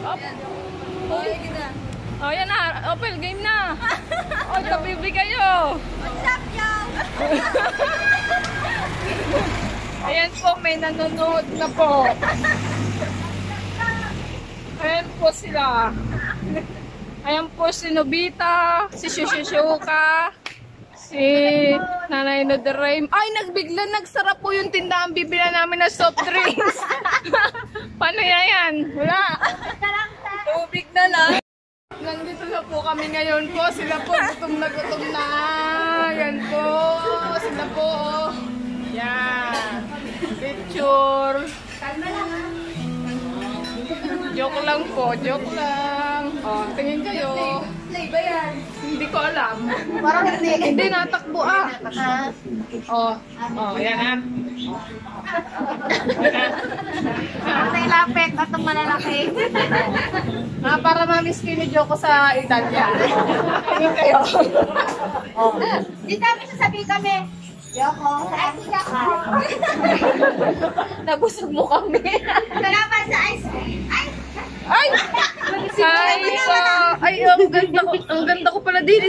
Up. Oh, na. Oh, yan na. Opel, game na. Oh, kabibi kayo. What's up, yo? Ayan po, may nanonood na po. Ayan po sila. Ayan po si Nobita, si Shushuka, si Nanay Nodraim. Ay, nagbigla, nagsara po yung tindahan bibila namin na soft drinks. Paano yan yan? Wala. Tubig na lang. Nandito na po kami ngayon po. Sila po gutom na gutom na. Yan po. Sila po. oh. Yan. Picture. Joke lang po. Joke lang. Oh, tingin kayo. Play ba yan? Hindi ko alam. Parang hindi. Hindi, natakbo ah. Ah. Oh, oh, yan ah. May lapit at ang malalaki. Ah, para mamiss kayo ni Joko sa Italia. Tingin kayo. Oh. Di namin sasabihin kami. Yoko, sa atin ka. Nabusog mo kami. Salamat sa Ay, ang ganda ko. Ang ganda ko pala din.